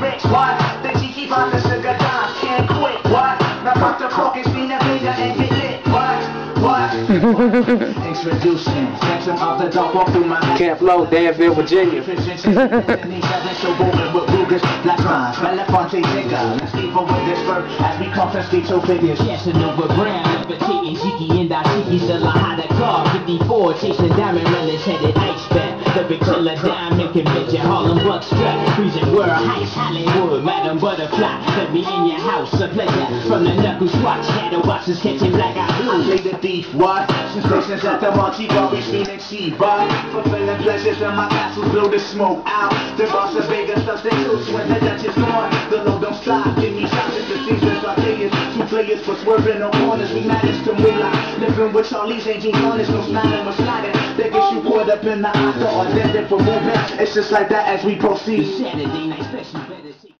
Rich, what? The G on the sugar can't quit, what? Now pop the Introducing, Phantom of the Dark, walk through my Camp Lo, Danville, Virginia. As we confiscate your figures. Casanova Brown, levitating Jiki and Dashiki, still a hot car, 54, chasing diamond runners, headed iceberg. The big killer diamond convention, Harlem Buck strap, freezing world heights, Hollywood, Madam Butterfly. Let me in your house, a pleasure. From the knuckles, watch, shadow boxes catching black I blue. play the thief, what? Sensations at the Monte Garbage, Phoenix, Sheba. Fulfilling pleasures in my castle, blow the smoke out. The boss of Vegas, close when the Dutch is gone. The low don't stop, give me shots at the seasons, Arcadians. Two players for swerving on corners, we managed to move like living with Charlie's angel honest, no smiling, no sliding. Up in the octa or destined for movement. It's just like that as we proceed. Saturday night special.